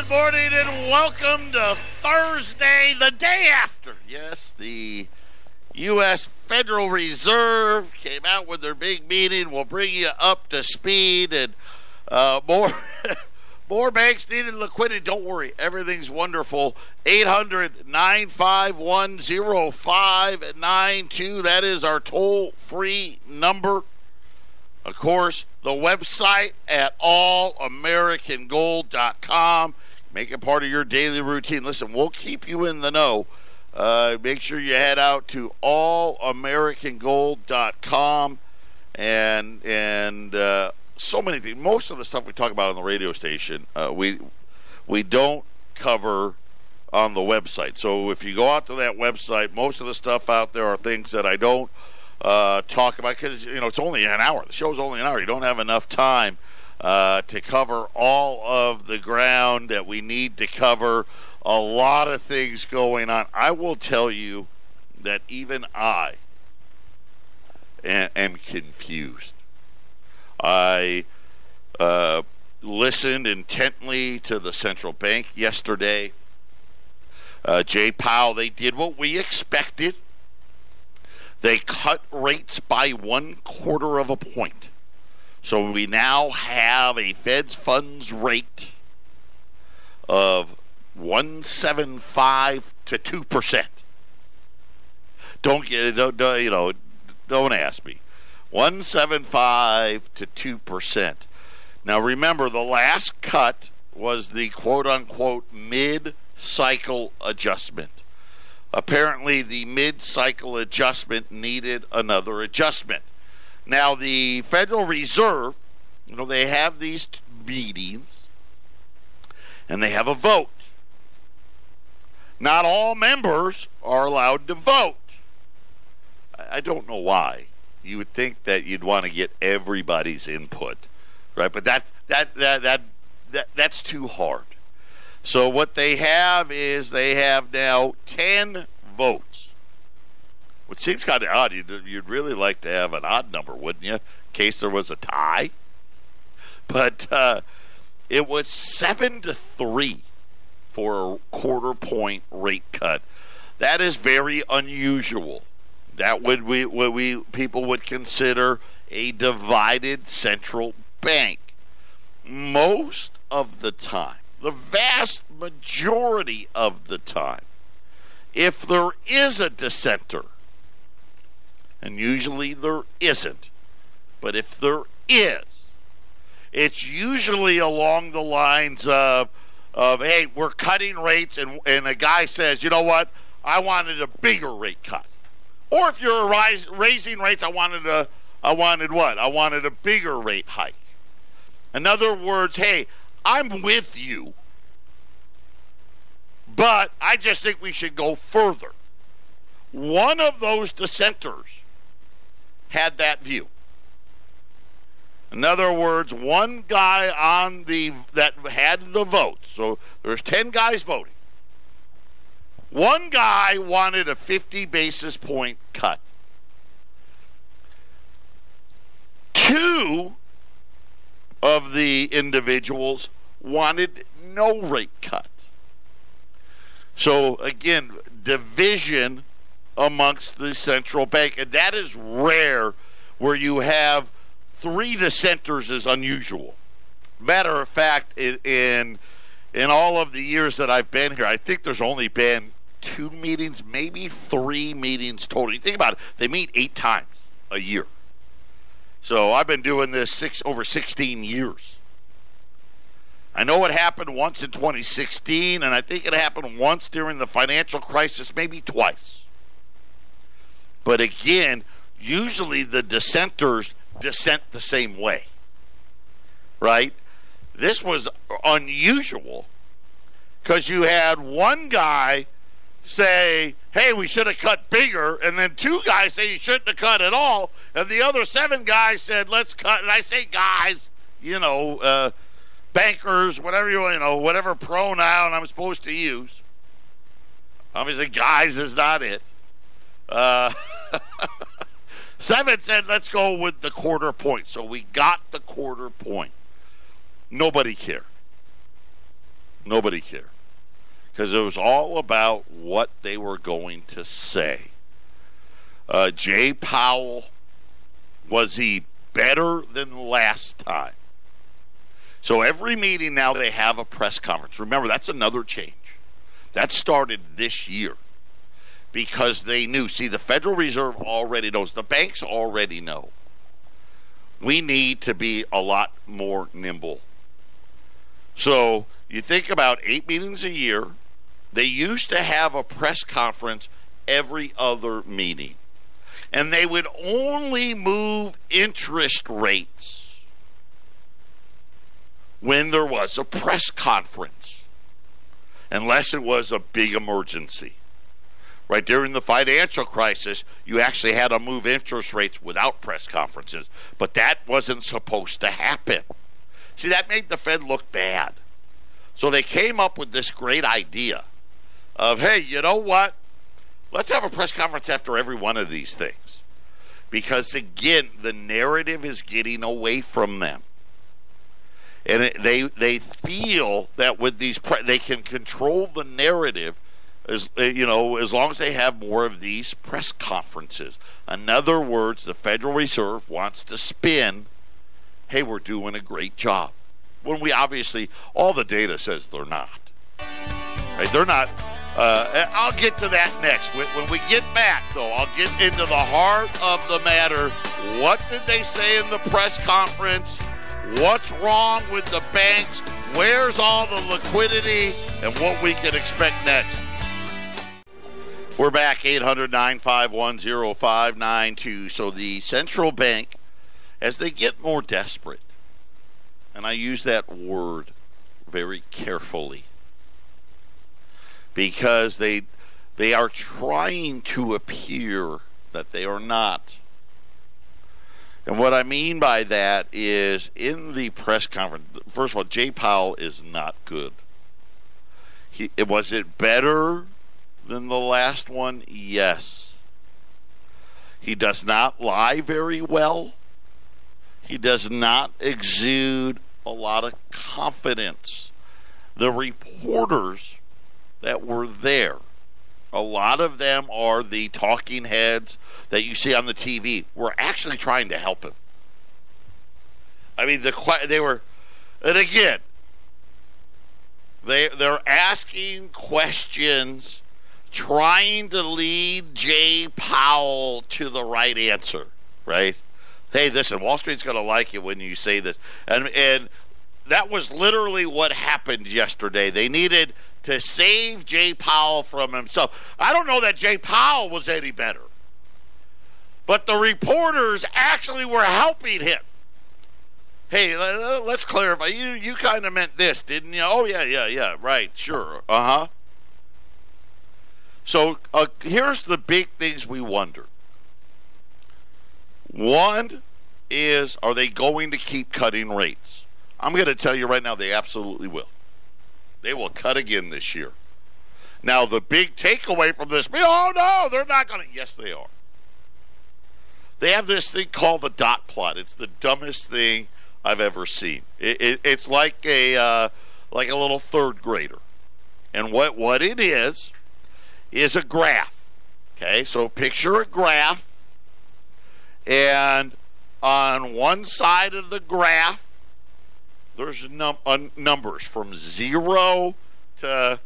good morning, and welcome to Thursday, the day after. Yes, the U.S. Federal Reserve came out with their big meeting. We'll bring you up to speed and uh, more. more banks needed liquidity. Don't worry, everything's wonderful. 800 951 0592. That is our toll free number. Of course, the website at allamericangold.com. Make it part of your daily routine. Listen, we'll keep you in the know. Uh, make sure you head out to allamericangold.com and and uh, so many things. Most of the stuff we talk about on the radio station, uh, we we don't cover on the website. So if you go out to that website, most of the stuff out there are things that I don't uh, talk about because you know it's only an hour. The show's only an hour. You don't have enough time uh, to cover all of the ground that we need to cover. A lot of things going on. I will tell you that even I am, confused. I uh, listened intently to the central bank yesterday. Uh, Jay Powell, they did what we expected they cut rates by one quarter of a point. So we now have a Fed's funds rate of 175 to 2%. Don't get don't, don't, you know, don't ask me. 175 to 2%. Now remember the last cut was the quote unquote mid cycle adjustment. Apparently, the mid cycle adjustment needed another adjustment. Now, the Federal Reserve, you know, they have these meetings and they have a vote. Not all members are allowed to vote. I don't know why. You would think that you'd want to get everybody's input, right? But that that that that, that that's too hard. So what they have is they have now 10 votes. Which seems kind of odd. You'd, you'd really like to have an odd number, wouldn't you? In case there was a tie. But uh, it was 7 to 3 for a quarter point rate cut. That is very unusual. That would we what we people would consider a divided central bank. Most of the time the vast majority of the time, if there is a dissenter, and usually there isn't, but if there is, it's usually along the lines of, of hey, we're cutting rates, and, and a guy says, you know what, I wanted a bigger rate cut. Or if you're rise, raising rates, I wanted a, I wanted what? I wanted a bigger rate hike. In other words, hey, I'm with you, but I just think we should go further. One of those dissenters had that view. In other words, one guy on the that had the vote. So there's 10 guys voting. One guy wanted a 50 basis point cut. Two of the individuals wanted no rate cut. So again, division amongst the central bank, and that is rare where you have three dissenters is unusual. Matter of fact, in in all of the years that I've been here, I think there's only been two meetings, maybe three meetings total. You think about it; they meet eight times a year. So I've been doing this six over 16 years. I know it happened once in 2016, and I think it happened once during the financial crisis, maybe twice. But again, usually the dissenters dissent the same way. Right? This was unusual because you had one guy say, hey, we should have cut bigger, and then two guys say you shouldn't have cut at all, and the other seven guys said, let's cut. And I say guys, you know, uh, bankers, whatever you, you know, whatever pronoun I'm supposed to use. Obviously, guys is not it. Uh, Seven said, let's go with the quarter point. So we got the quarter point. Nobody cared. Nobody cared. Because it was all about what they were going to say. Uh, Jay Powell, was he better than last time? So every meeting now they have a press conference. Remember, that's another change. That started this year because they knew. See, the Federal Reserve already knows, the banks already know. We need to be a lot more nimble. So you think about eight meetings a year. They used to have a press conference every other meeting. And they would only move interest rates when there was a press conference, unless it was a big emergency. Right during the financial crisis, you actually had to move interest rates without press conferences, but that wasn't supposed to happen. See, that made the Fed look bad. So they came up with this great idea of, hey, you know what? Let's have a press conference after every one of these things. Because again, the narrative is getting away from them. And it, they they feel that with these pre- they can control the narrative as uh, you know, as long as they have more of these press conferences. In other words, the Federal Reserve wants to spin, "Hey, we're doing a great job," when we obviously all the data says they're not. Right? They're not. Uh, I'll get to that next. When we get back, though, I'll get into the heart of the matter. What did they say in the press conference? What's wrong with the banks? Where's all the liquidity? And what we can expect next. We're back 800 951 0592. So the central bank, as they get more desperate, and I use that word very carefully because they they are trying to appear that they are not. And what I mean by that is in the press conference, first of all, Jay Powell is not good. He, was it better than the last one? Yes. He does not lie very well. He does not exude a lot of confidence. The reporters that were there, a lot of them are the talking heads that you see on the TV, were actually trying to help him. I mean, the they were, and again, they they're asking questions trying to lead Jay Powell to the right answer, right? Hey, listen, Wall Street's going to like it when you say this. And and that was literally what happened yesterday. They needed to save Jay Powell from himself. I don't know that Jay Powell was any better. But the reporters actually were helping him. Hey, let's clarify. You you kind of meant this, didn't you? Oh yeah, yeah, yeah. Right, sure. Uh-huh. So uh, here's the big things we wonder. One is are they going to keep cutting rates? I'm going to tell you right now they absolutely will. They will cut again this year. Now the big takeaway from this, oh no, they're not going to. Yes, they are. They have this thing called the dot plot. It's the dumbest thing I've ever seen. It, it, it's like a uh, like a little third grader, and what what it is is a graph. Okay, so picture a graph, and on one side of the graph, there's num- uh, numbers from zero to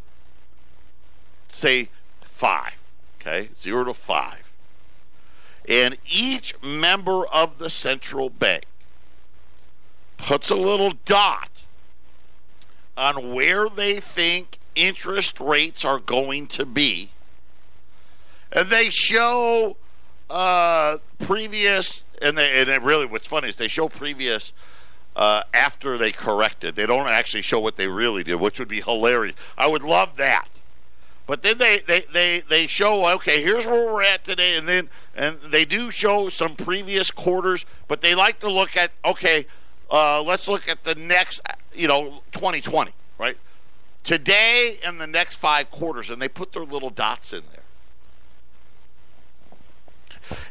say five. Okay, zero to five. And each member of the central bank puts a little dot on where they think interest rates are going to be and they show uh, previous, and they, and it really what's funny is they show previous uh, after they corrected. They don't actually show what they really did, which would be hilarious. I would love that. But then they, they, they, they show okay here's where we're at today, and then and they do show some previous quarters, but they like to look at okay, uh, let's look at the next you know 2020 right today and the next five quarters, and they put their little dots in there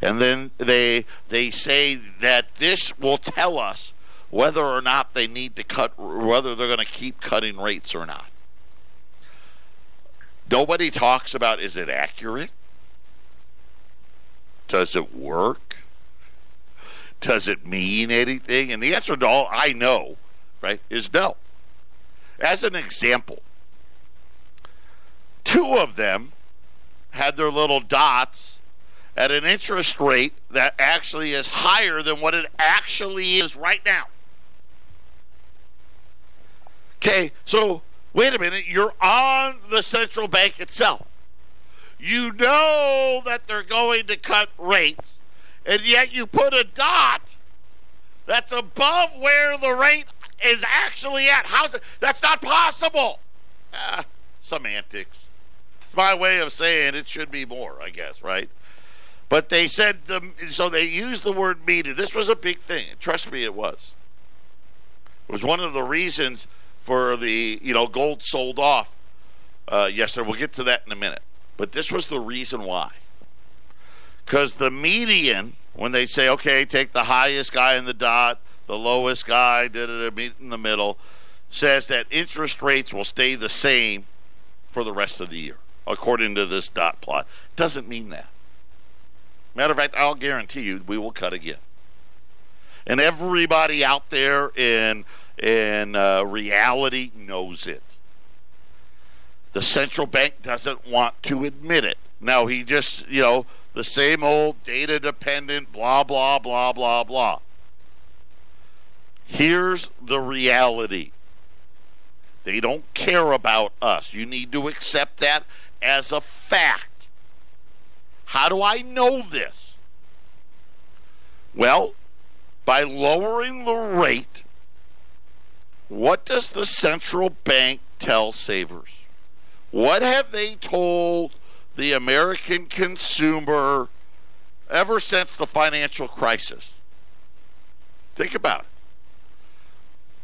and then they they say that this will tell us whether or not they need to cut, whether they're going to keep cutting rates or not. Nobody talks about is it accurate? Does it work? Does it mean anything? And the answer to all I know, right, is no. As an example, two of them had their little dots at an interest rate that actually is higher than what it actually is right now. Okay, so wait a minute, you're on the central bank itself. You know that they're going to cut rates and yet you put a dot that's above where the rate is actually at. How's it? That's not possible. Ah, semantics. It's my way of saying it should be more, I guess, right? But they said so they used the word media. This was a big thing. Trust me, it was. It was one of the reasons for the you know gold sold off uh, yesterday. We'll get to that in a minute. But this was the reason why. Because the median, when they say, okay, take the highest guy in the dot, the lowest guy, did it meet in the middle, says that interest rates will stay the same for the rest of the year, according to this dot plot. Doesn't mean that. Matter of fact, I'll guarantee you we will cut again. And everybody out there in in uh, reality knows it. The central bank doesn't want to admit it. Now he just, you know, the same old data dependent, blah, blah, blah, blah, blah. Here's the reality they don't care about us. You need to accept that as a fact. How do I know this? Well, by lowering the rate, what does the central bank tell savers? What have they told the American consumer ever since the financial crisis. Think about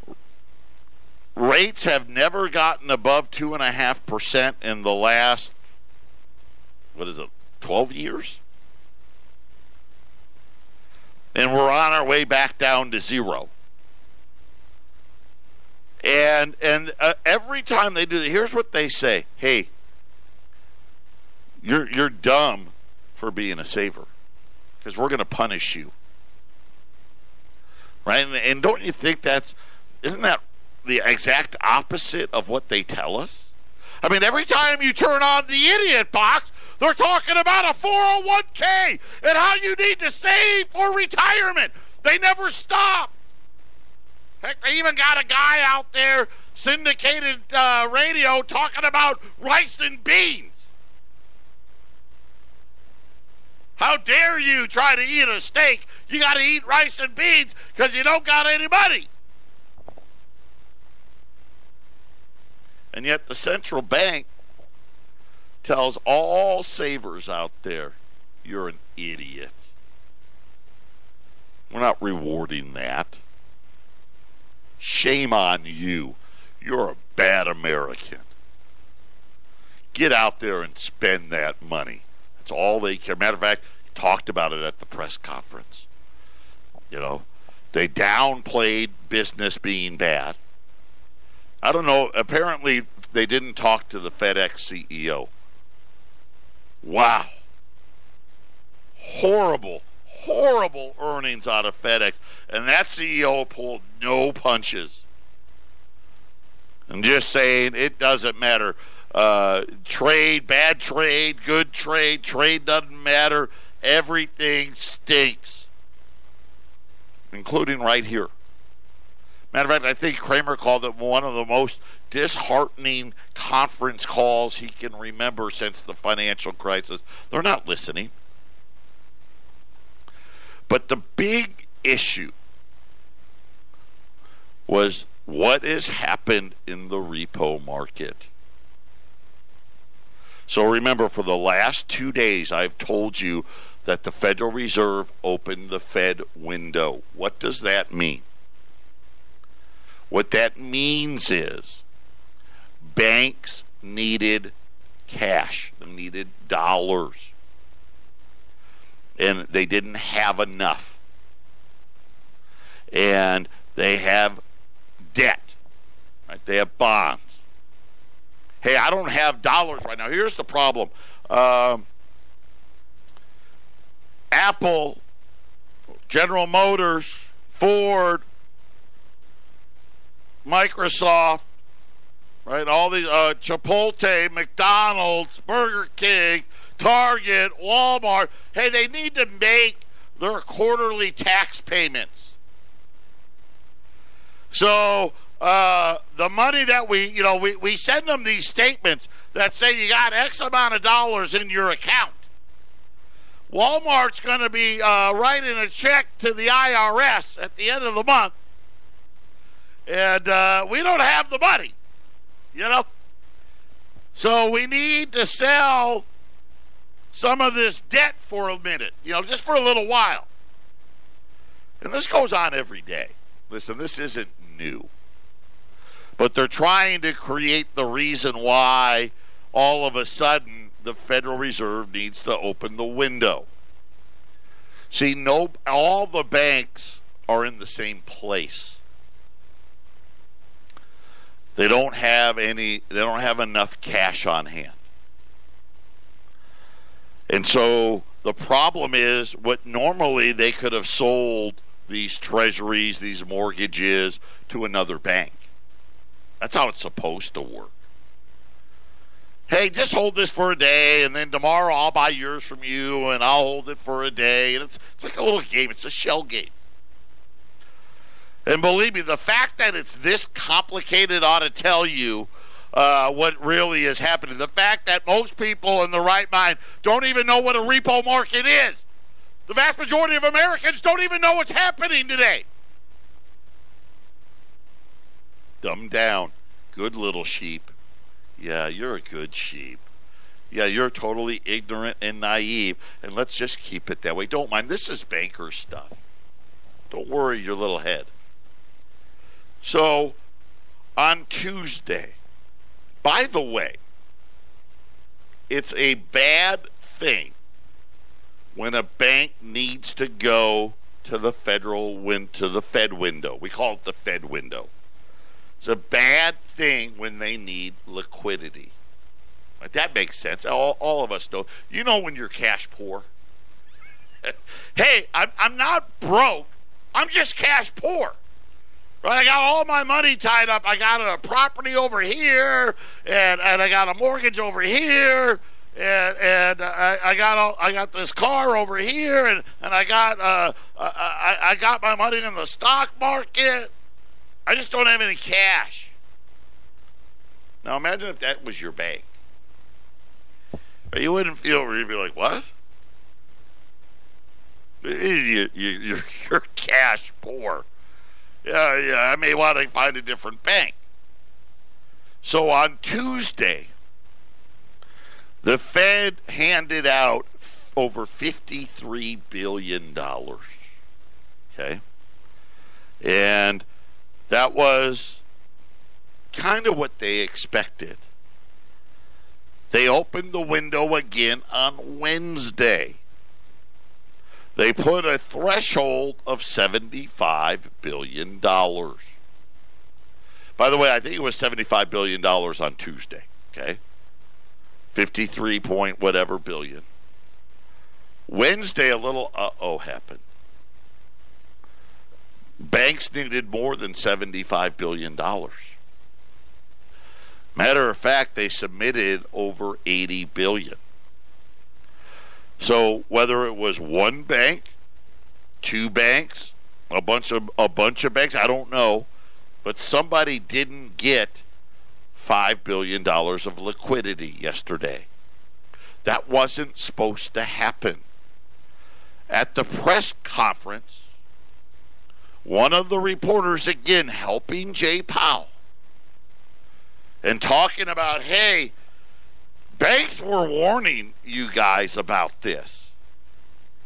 it. Rates have never gotten above 2.5% in the last, what is it, 12 years? And we're on our way back down to zero. And and uh, every time they do that, here's what they say: Hey, you're you're dumb for being a saver because we're going to punish you. Right? And, and don't you think that's isn't that the exact opposite of what they tell us? I mean, every time you turn on the idiot box, they're talking about a 401k and how you need to save for retirement. They never stop. Heck, they even got a guy out there, syndicated uh, radio, talking about rice and beans. How dare you try to eat a steak? You got to eat rice and beans because you don't got any money. And yet the central bank tells all savers out there, you're an idiot. We're not rewarding that. Shame on you. You're a bad American. Get out there and spend that money. That's all they care. Matter of fact, talked about it at the press conference. You know, they downplayed business being bad. I don't know. Apparently, they didn't talk to the FedEx CEO. Wow. Horrible, horrible earnings out of FedEx. And that CEO pulled no punches. I'm just saying, it doesn't matter uh, trade, bad trade, good trade, trade doesn't matter. Everything stinks, including right here. Matter of fact, I think Cramer called it one of the most disheartening conference calls he can remember since the financial crisis. They're not listening. But the big issue was what has happened in the repo market. So remember, for the last two days, I've told you that the Federal Reserve opened the Fed window. What does that mean? What that means is banks needed cash, they needed dollars, and they didn't have enough. And they have debt, right? They have bonds hey, I don't have dollars right now. Here's the problem. Um, Apple, General Motors, Ford, Microsoft, right? All these uh, Chipotle, McDonald's, Burger King, Target, Walmart. Hey, they need to make their quarterly tax payments. So uh, the money that we, you know, we, we send them these statements that say you got X amount of dollars in your account. Walmart's going to be uh, writing a check to the IRS at the end of the month, and uh, we don't have the money, you know. So we need to sell some of this debt for a minute, you know, just for a little while. And this goes on every day. Listen, this isn't new. But they're trying to create the reason why all of a sudden the Federal Reserve needs to open the window. See, no, all the banks are in the same place. They don't have any. They don't have enough cash on hand, and so the problem is what normally they could have sold these treasuries, these mortgages to another bank. That's how it's supposed to work. Hey, just hold this for a day, and then tomorrow I'll buy yours from you, and I'll hold it for a day. And it's it's like a little game. It's a shell game. And believe me, the fact that it's this complicated ought to tell you uh, what really is happening. The fact that most people in the right mind don't even know what a repo market is. The vast majority of Americans don't even know what's happening today. Dumb down. Good little sheep. Yeah, you're a good sheep. Yeah, you're totally ignorant and naive, and let's just keep it that way. Don't mind. This is banker stuff. Don't worry your little head. So, on Tuesday, by the way, it's a bad thing when a bank needs to go to the federal win to the Fed window. We call it the Fed window. It's a bad thing when they need liquidity. That makes sense. All, all of us know. You know when you're cash poor. hey, I'm, I'm not broke. I'm just cash poor. Right? I got all my money tied up. I got a property over here, and, and I got a mortgage over here, and and I, I got all, I got this car over here, and and I got uh I, I got my money in the stock market. I just don't have any cash. Now imagine if that was your bank. You wouldn't feel, you'd be like, what? You, you, you're, you're cash poor. Yeah, yeah, I may want to find a different bank. So on Tuesday, the Fed handed out over $53 billion. Okay? And that was kind of what they expected. They opened the window again on Wednesday. They put a threshold of $75 billion. By the way, I think it was $75 billion on Tuesday. Okay? 53 point whatever billion. Wednesday, a little uh oh happened. Banks needed more than $75 billion. Matter of fact, they submitted over 80 billion. So whether it was one bank, two banks, a bunch of a bunch of banks, I don't know, but somebody didn't get 5 billion dollars of liquidity yesterday. That wasn't supposed to happen. At the press conference, one of the reporters again helping Jay Powell and talking about, hey, banks were warning you guys about this.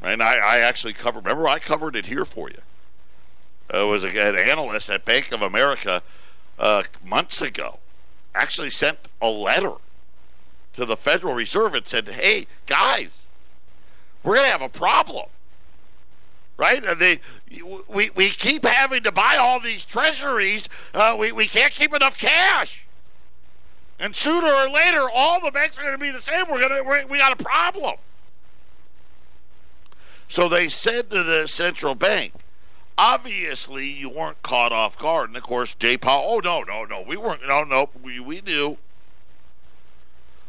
And I, I actually covered, remember, I covered it here for you. It was an analyst at Bank of America uh, months ago actually sent a letter to the Federal Reserve and said, hey, guys, we're going to have a problem right? They, we, we keep having to buy all these treasuries. Uh, we, we can't keep enough cash. And sooner or later, all the banks are going to be the same. We're going to we got a problem. So they said to the central bank, obviously you weren't caught off guard. And of course, Jay Powell, oh no, no, no, we weren't. No, no, we we knew.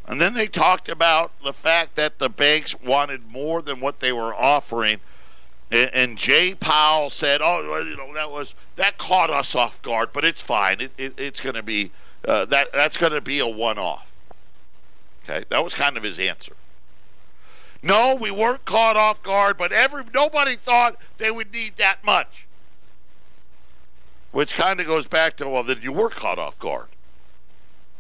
And then they talked about the fact that the banks wanted more than what they were offering. And, and Jay Powell said, "Oh, you know that was that caught us off guard, but it's fine. It, it, it's going to be uh, that that's going to be a one-off." Okay, that was kind of his answer. No, we weren't caught off guard, but every nobody thought they would need that much. Which kind of goes back to well, then you were caught off guard.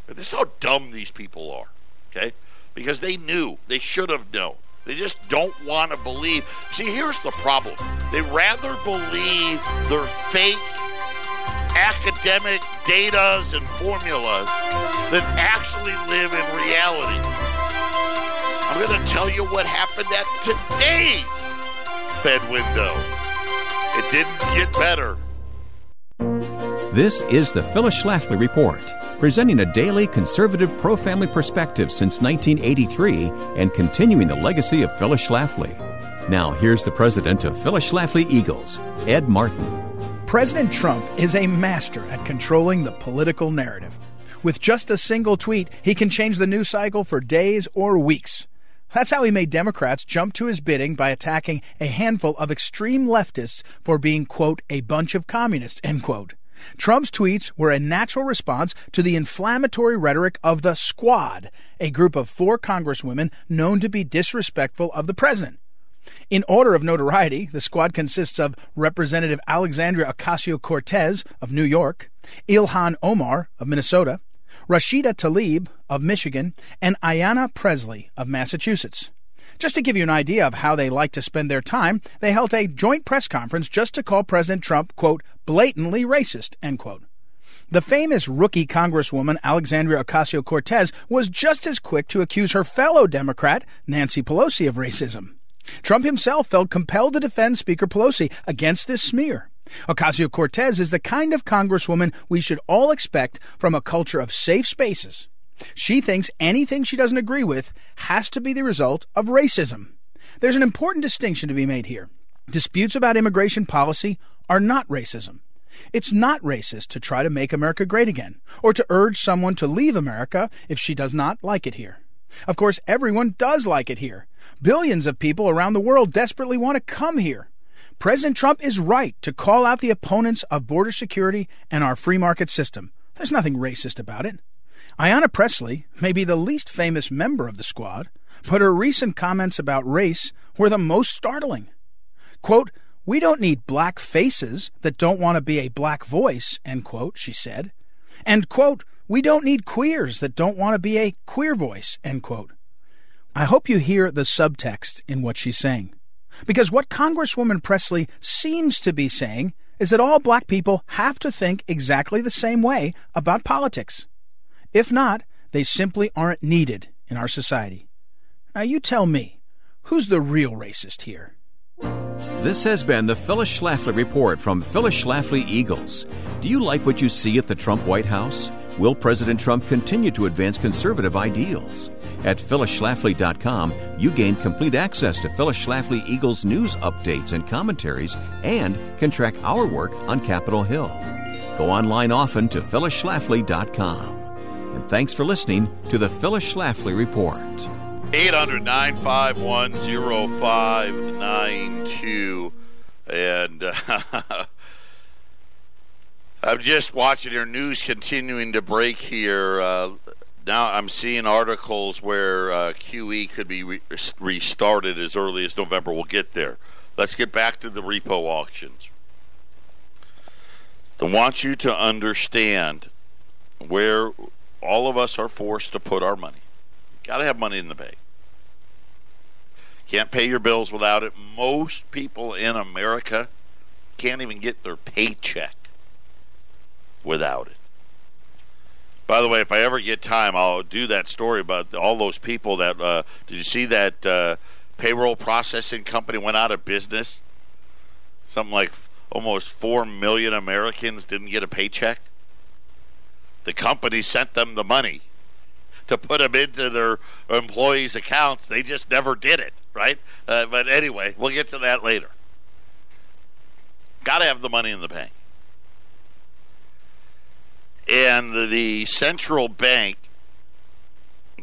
This is how dumb these people are okay? Because they knew, they should have known. They just don't want to believe. See, here's the problem. They rather believe their fake academic datas and formulas that actually live in reality. I'm going to tell you what happened at today's Fed window. It didn't get better. This is the Phyllis Schlafly Report presenting a daily conservative pro family perspective since 1983 and continuing the legacy of Phyllis Schlafly. Now, here's the president of Phyllis Schlafly Eagles, Ed Martin. President Trump is a master at controlling the political narrative. With just a single tweet, he can change the news cycle for days or weeks. That's how he made Democrats jump to his bidding by attacking a handful of extreme leftists for being, quote, a bunch of communists, end quote. Trump's tweets were a natural response to the inflammatory rhetoric of the Squad, a group of four congresswomen known to be disrespectful of the president. In order of notoriety, the squad consists of Representative Alexandria Ocasio Cortez of New York, Ilhan Omar of Minnesota, Rashida Tlaib of Michigan, and Ayanna Pressley of Massachusetts. Just to give you an idea of how they like to spend their time, they held a joint press conference just to call President Trump, quote, blatantly racist, end quote. The famous rookie Congresswoman Alexandria Ocasio Cortez was just as quick to accuse her fellow Democrat, Nancy Pelosi, of racism. Trump himself felt compelled to defend Speaker Pelosi against this smear. Ocasio Cortez is the kind of Congresswoman we should all expect from a culture of safe spaces she thinks anything she doesn't agree with has to be the result of racism. There's an important distinction to be made here. Disputes about immigration policy are not racism. It's not racist to try to make America great again, or to urge someone to leave America if she does not like it here. Of course, everyone does like it here. Billions of people around the world desperately want to come here. President Trump is right to call out the opponents of border security and our free market system. There's nothing racist about it. Ayanna Pressley may be the least famous member of the squad, but her recent comments about race were the most startling. Quote, We don't need black faces that don't want to be a black voice, end quote, she said. And, quote, we don't need queers that don't want to be a queer voice, end quote. I hope you hear the subtext in what she's saying. Because what Congresswoman Pressley seems to be saying is that all black people have to think exactly the same way about politics. If not, they simply aren't needed in our society. Now you tell me, who's the real racist here? This has been the Phyllis Schlafly Report from Phyllis Schlafly Eagles. Do you like what you see at the Trump White House? Will President Trump continue to advance conservative ideals? At phyllisschlafly.com, you gain complete access to Phyllis Schlafly Eagles news updates and commentaries and can track our work on Capitol Hill. Go online often to phyllisschlafly.com and thanks for listening to the Phyllis Schlafly Report. 800 951 0592. And uh, I'm just watching your news continuing to break here. Uh, now I'm seeing articles where uh, QE could be re- restarted as early as November. We'll get there. Let's get back to the repo auctions. I want you to understand where all of us are forced to put our money. Got to have money in the bank. Can't pay your bills without it. Most people in America can't even get their paycheck without it. By the way, if I ever get time, I'll do that story about all those people that. Uh, did you see that uh, payroll processing company went out of business? Something like almost four million Americans didn't get a paycheck the company sent them the money to put them into their employees' accounts. They just never did it, right? Uh, but anyway, we'll get to that later. Got to have the money in the bank. And the, central bank,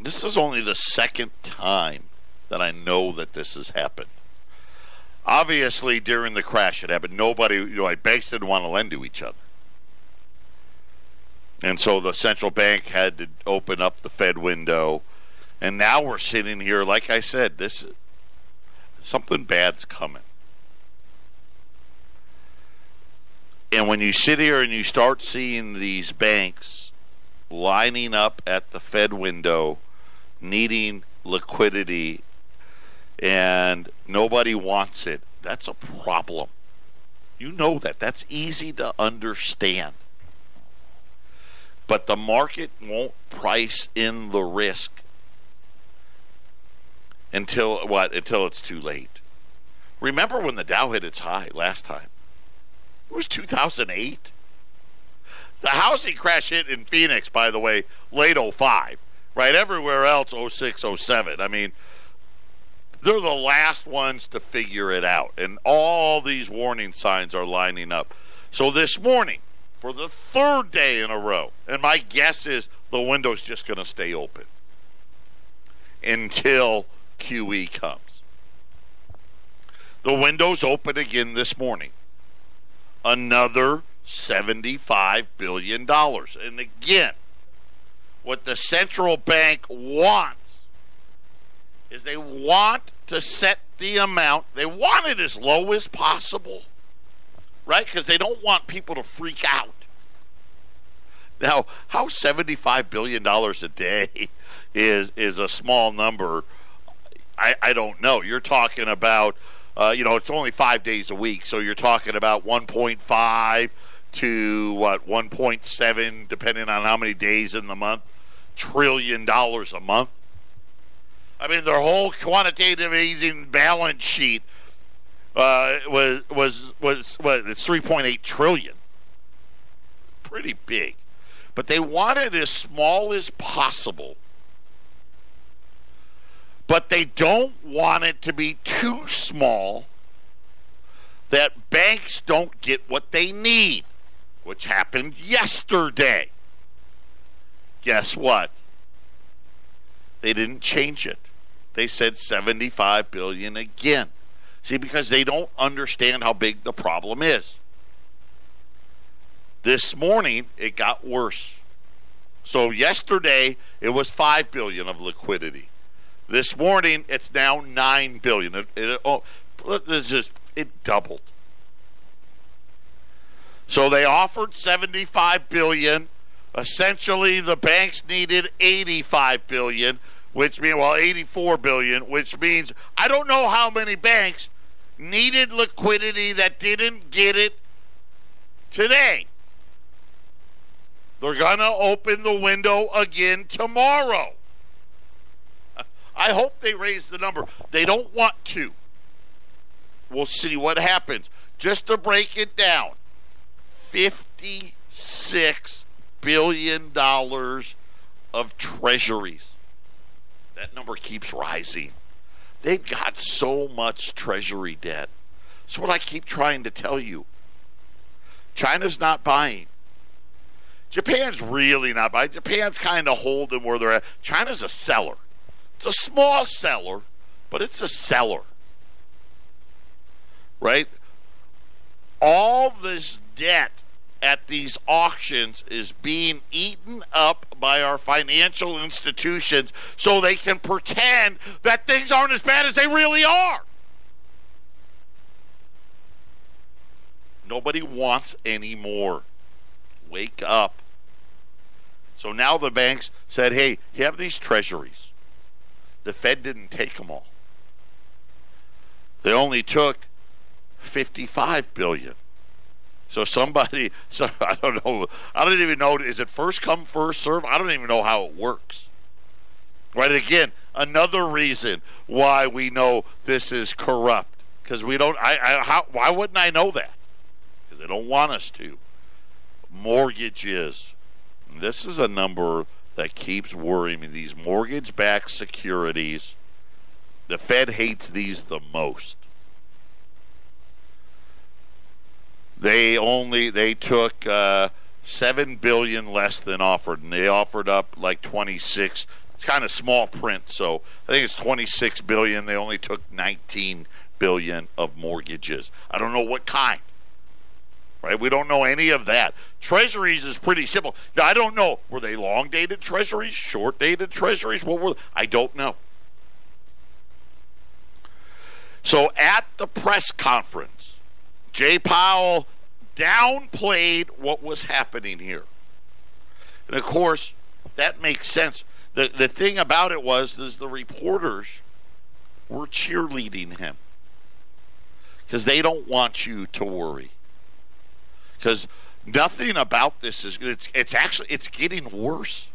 this is only the second time that I know that this has happened. Obviously, during the crash, it happened. Nobody, you know, banks didn't want to lend to each other. And so the central bank had to open up the Fed window. And now we're sitting here, like I said, this something bad's coming. And when you sit here and you start seeing these banks lining up at the Fed window, needing liquidity, and nobody wants it, that's a problem. You know that. That's easy to understand. But the market won't price in the risk until what? Until it's too late. Remember when the Dow hit its high last time? It was 2008. The housing crash hit in Phoenix, by the way, late 05. Right? Everywhere else, 06, 07. I mean, they're the last ones to figure it out. And all these warning signs are lining up. So this morning, for the third day in a row, and my guess is the window's just going to stay open until QE comes. The window's open again this morning another $75 billion. And again, what the central bank wants is they want to set the amount, they want it as low as possible, right? Because they don't want people to freak out. Now, how $75 billion a day is, is a small number, I, I don't know. You're talking about uh, you know, it's only five days a week, so you're talking about 1.5 to what 1.7, depending on how many days in the month, trillion dollars a month. I mean, their whole quantitative easing balance sheet uh, was was was was it's 3.8 trillion. Pretty big, but they want it as small as possible but they don't want it to be too small that banks don't get what they need, which happened yesterday. Guess what? They didn't change it. They said 75 billion again. See because they don't understand how big the problem is. This morning it got worse. So yesterday it was 5 billion of liquidity. This morning, it's now nine billion. It, it, oh, it's just it doubled. So they offered seventy-five billion. Essentially, the banks needed eighty-five billion, which means well, eighty-four billion, which means I don't know how many banks needed liquidity that didn't get it today. They're going to open the window again tomorrow. I hope they raise the number. They don't want to. We'll see what happens. Just to break it down $56 billion of treasuries. That number keeps rising. They've got so much treasury debt. That's what I keep trying to tell you. China's not buying. Japan's really not buying. Japan's kind of holding where they're at. China's a seller. It's a small seller, but it's a seller. Right? All this debt at these auctions is being eaten up by our financial institutions so they can pretend that things aren't as bad as they really are. Nobody wants any more. Wake up. So now the banks said, hey, you have these treasuries. The Fed didn't take them all. They only took 55 billion. So somebody, so I don't know, I don't even know. Is it first come first serve? I don't even know how it works. Right again, another reason why we know this is corrupt because we don't. I, I how, why wouldn't I know that? Because they don't want us to. Mortgages. This is a number that keeps worrying me. These mortgage backed securities, the Fed hates these the most. They only they took uh, seven billion less than offered, and they offered up like twenty six. It's kind of small print, so I think it's twenty six billion. They only took nineteen billion of mortgages. I don't know what kind. Right? We don't know any of that. Treasuries is pretty simple. Now, I don't know. Were they long dated treasuries, short dated treasuries? What were I don't know. So at the press conference, Jay Powell downplayed what was happening here. And of course, that makes sense. The the thing about it was is the reporters were cheerleading him. Because they don't want you to worry. Because nothing about this is it's it's actually it's getting worse.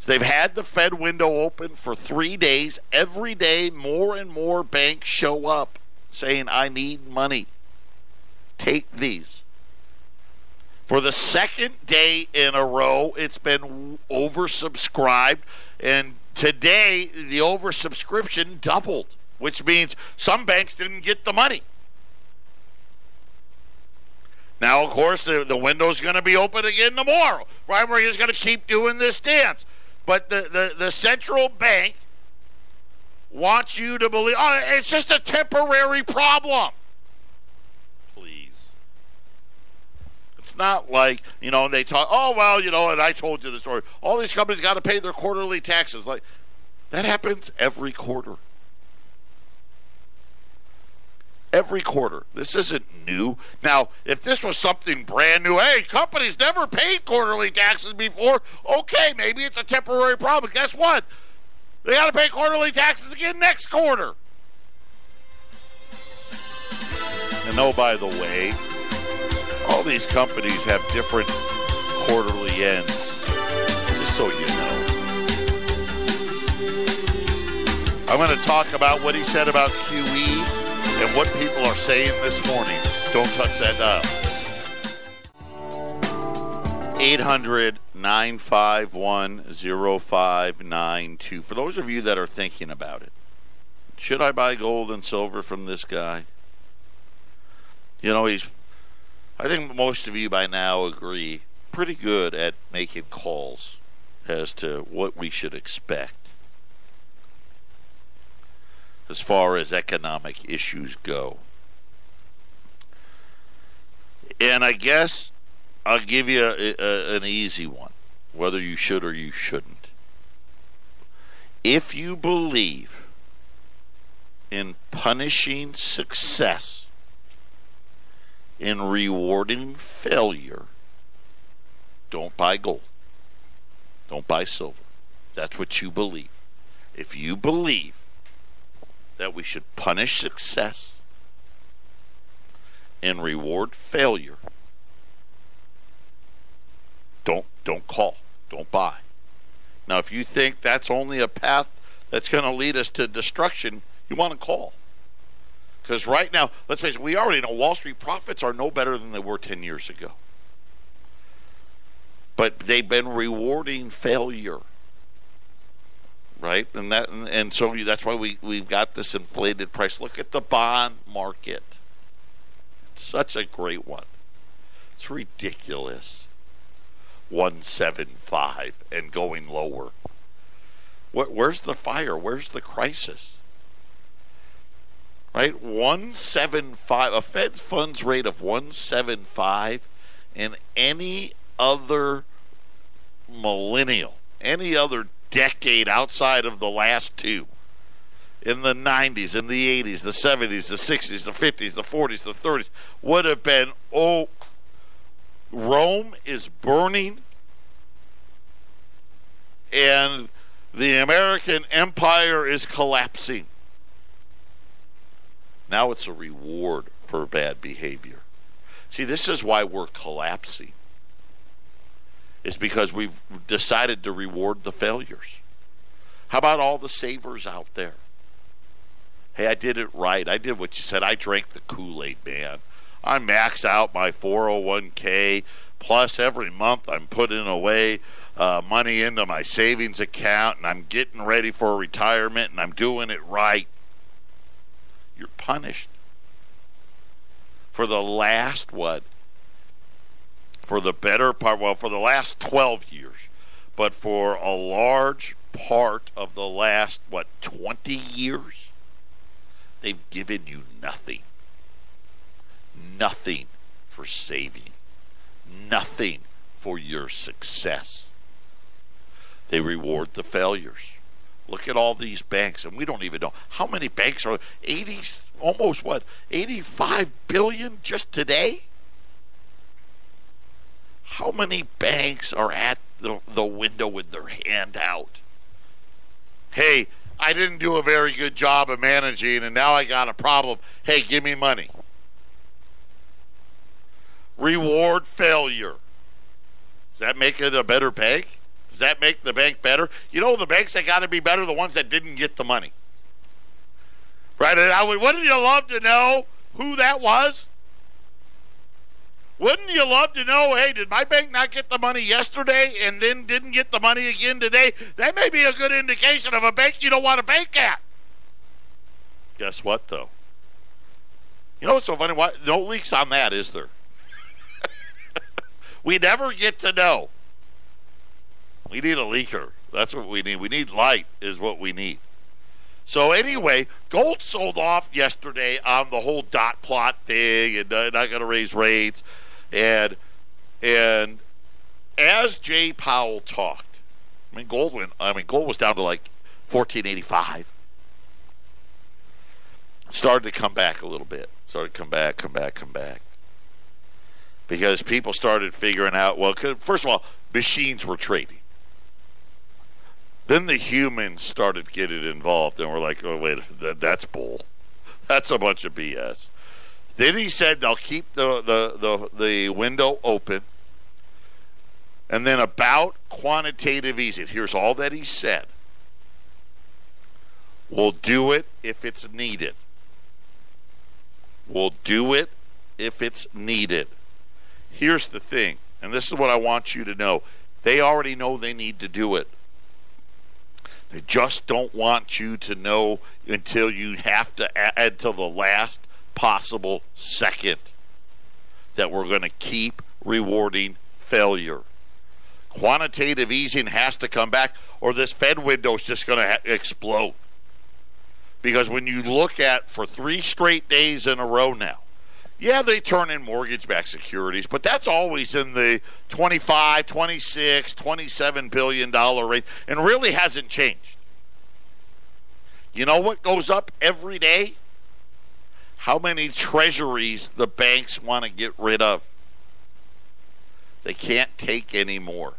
So they've had the Fed window open for three days. Every day, more and more banks show up saying, I need money. Take these. For the second day in a row, it's been oversubscribed. And today, the oversubscription doubled, which means some banks didn't get the money. Now, of course, the, the window's going to be open again tomorrow, right? We're just going to keep doing this dance. But the, the, the central bank wants you to believe, oh, it's just a temporary problem. Please. It's not like, you know, and they talk, oh, well, you know, and I told you the story. All these companies got to pay their quarterly taxes. Like, that happens every quarter every quarter. This isn't new. Now, if this was something brand new, hey, companies never paid quarterly taxes before. Okay, maybe it's a temporary problem. Guess what? They got to pay quarterly taxes again next quarter. And oh, by the way, all these companies have different quarterly ends, just so you know. I'm going to talk about what he said about QE and what people are saying this morning. Don't touch that dial. 800 951 0592. For those of you that are thinking about it, should I buy gold and silver from this guy? You know, he's, I think most of you by now agree, pretty good at making calls as to what we should expect as far as economic issues go. And I guess I'll give you a, a, an easy one, whether you should or you shouldn't. If you believe in punishing success, in rewarding failure, don't buy gold. Don't buy silver. That's what you believe. If you believe that we should punish success and reward failure. Don't don't call. Don't buy. Now if you think that's only a path that's going to lead us to destruction, you want to call. Because right now, let's face it, we already know Wall Street profits are no better than they were 10 years ago. But they've been rewarding failure right? And that and, so that's why we we've got this inflated price. Look at the bond market. It's such a great one. It's ridiculous. 175 and going lower. What, where's the fire? Where's the crisis? Right? 175 a Fed's funds rate of 175 and any other millennial, any other decade outside of the last two. In the 90s, in the 80s, the 70s, the 60s, the 50s, the 40s, the 30s would have been, oh, Rome is burning and the American empire is collapsing. Now it's a reward for bad behavior. See, this is why we're collapsing is because we've decided to reward the failures. How about all the savers out there? Hey, I did it right. I did what you said. I drank the Kool Aid, man. I maxed out my 401k. Plus, every month I'm putting away uh, money into my savings account and I'm getting ready for retirement and I'm doing it right. You're punished. For the last, what? For the better part, well, for the last 12 years, but for a large part of the last, what, 20 years, they've given you nothing. Nothing for saving. Nothing for your success. They reward the failures. Look at all these banks, and we don't even know how many banks are 80, almost what, 85 billion just today? How many banks are at the, the window with their hand out? Hey, I didn't do a very good job of managing, and now I got a problem. Hey, give me money. Reward failure. Does that make it a better bank? Does that make the bank better? You know, the banks that got to be better, the ones that didn't get the money. Right? And I would, wouldn't you love to know who that was? Wouldn't you love to know, hey, did my bank not get the money yesterday and then didn't get the money again today? That may be a good indication of a bank you don't want to bank at. Guess what, though? You know what's so funny? What, no leaks on that, is there? we never get to know. We need a leaker. That's what we need. We need light, is what we need. So anyway, gold sold off yesterday on the whole dot plot thing, and uh, not going to raise rates, and and as Jay Powell talked, I mean gold went. I mean gold was down to like fourteen eighty five. Started to come back a little bit. Started to come back, come back, come back. Because people started figuring out. Well, first of all, machines were trading. Then the humans started getting involved, and we're like, oh, wait, that, that's bull. That's a bunch of BS. Then he said they'll keep the, the, the, the window open. And then about quantitative easing, here's all that he said. We'll do it if it's needed. We'll do it if it's needed. Here's the thing, and this is what I want you to know. They already know they need to do it. They just don't want you to know until you have to add to the last possible second that we're going to keep rewarding failure. Quantitative easing has to come back, or this Fed window is just going to ha- explode. Because when you look at for three straight days in a row now, yeah, they turn in mortgage backed securities, but that's always in the 25, 26, 27 billion dollar rate and really hasn't changed. You know what goes up every day? How many treasuries the banks want to get rid of. They can't take any more.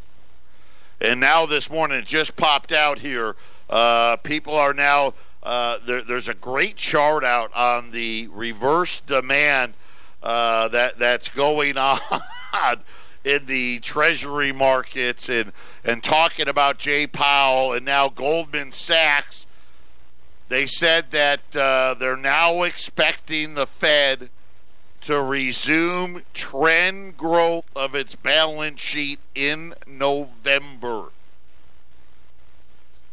And now this morning, it just popped out here. Uh, people are now, uh, there, there's a great chart out on the reverse demand uh, that that's going on in the Treasury markets and and talking about Jay Powell and now Goldman Sachs. They said that uh, they're now expecting the Fed to resume trend growth of its balance sheet in November.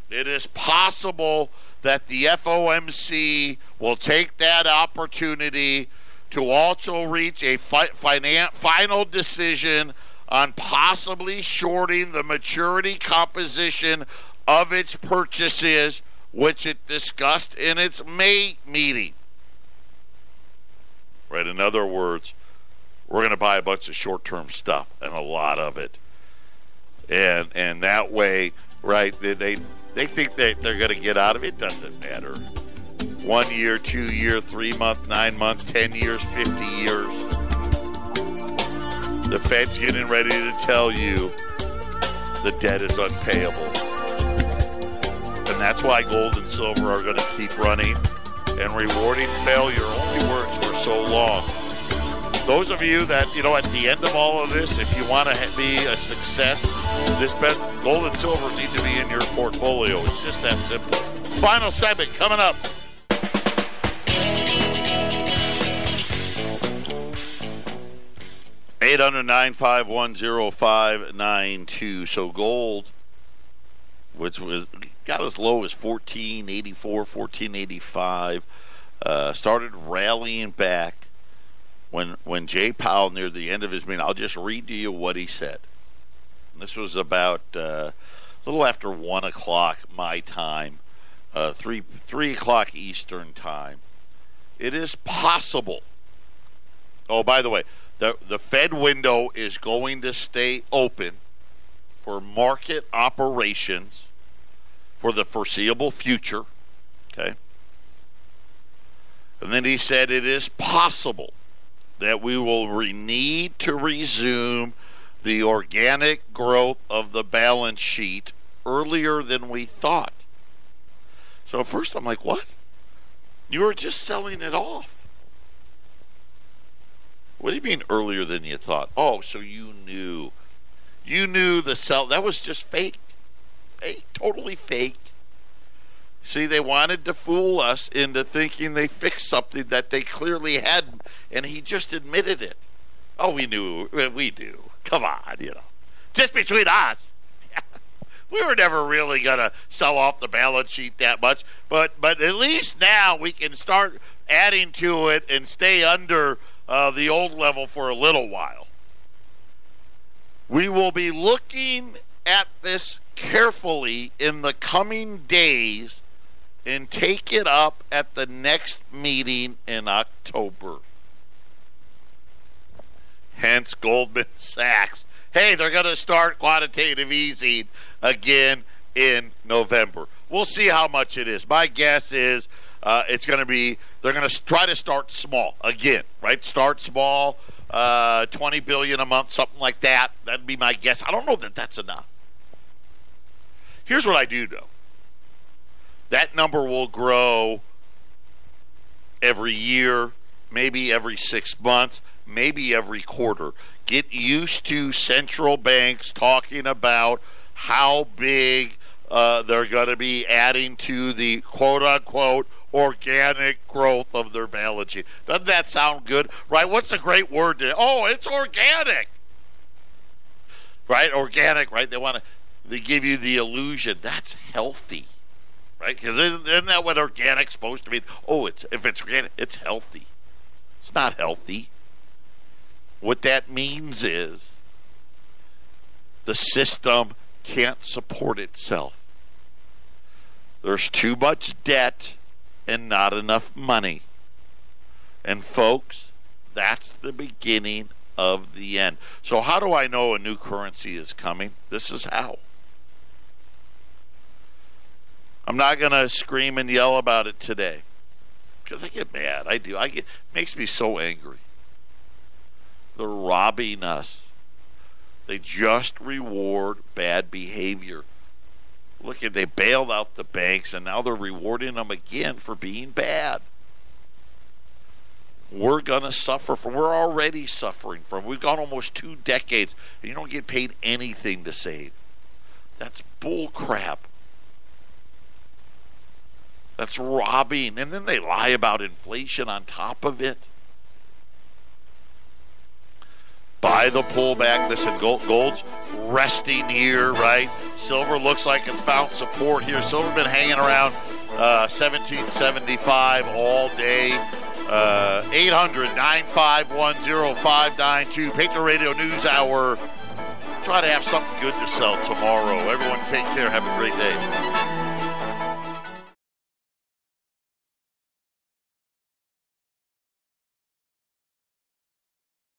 It is possible that the FOMC will take that opportunity to also reach a fi- finan- final decision on possibly shorting the maturity composition of its purchases, which it discussed in its May meeting. Right? In other words, we're going to buy a bunch of short term stuff and a lot of it. And and that way, right, they they, they think that they're going to get out of it. It doesn't matter one year, two year, three month, nine month, ten years, fifty years. The Fed's getting ready to tell you the debt is unpayable. And that's why gold and silver are going to keep running. And rewarding failure only works for so long. Those of you that, you know, at the end of all of this, if you want to be a success, this bet, gold and silver need to be in your portfolio. It's just that simple. Final segment coming up. 800-951-0592. So gold, which was got as low as 1484, 1485, uh, started rallying back when when Jay Powell near the end of his meeting. I'll just read to you what he said. This was about uh, a little after one o'clock my time, uh, three three o'clock Eastern time. It is possible. Oh, by the way, the the Fed window is going to stay open for market operations for the foreseeable future. Okay. And then he said it is possible that we will re- need to resume the organic growth of the balance sheet earlier than we thought. So at first I'm like, what? You were just selling it off. What do you mean earlier than you thought? Oh, so you knew. You knew the sell That was just fake. Fake. Totally fake. See, they wanted to fool us into thinking they fixed something that they clearly hadn't, and he just admitted it. Oh, we knew. We do. Come on, you know. Just between us. we were never really going to sell off the balance sheet that much, but but at least now we can start adding to it and stay under uh, the old level for a little while. We will be looking at this carefully in the coming days and take it up at the next meeting in October. Hence Goldman Sachs. Hey, they're going to start quantitative easing again in November. We'll see how much it is. My guess is uh, it's going to be they're going to try to start small again, right? Start small, uh, twenty billion a month, something like that. That'd be my guess. I don't know that that's enough. Here's what I do know: that number will grow every year, maybe every six months, maybe every quarter. Get used to central banks talking about how big uh, they're going to be adding to the quote unquote organic growth of their sheet. Doesn't that sound good? Right? What's a great word to Oh, it's organic. Right? Organic, right? They want to they give you the illusion that's healthy. Right? Because isn't that what organic's supposed to mean? Oh, it's if it's organic, it's healthy. It's not healthy. What that means is the system can't support itself. There's too much debt and not enough money. And folks, that's the beginning of the end. So, how do I know a new currency is coming? This is how. I'm not going to scream and yell about it today because I get mad. I do. I get makes me so angry. They're robbing us. They just reward bad behavior. Look at they bailed out the banks and now they're rewarding them again for being bad. We're gonna suffer from we're already suffering from we've gone almost two decades and you don't get paid anything to save. That's bull crap. That's robbing. And then they lie about inflation on top of it. Buy the pullback. Listen, gold, gold's resting here, right? Silver looks like it's found support here. Silver been hanging around uh, 1775 all day. Uh, 800 951 0592. Patriot Radio News Hour. Try to have something good to sell tomorrow. Everyone take care. Have a great day.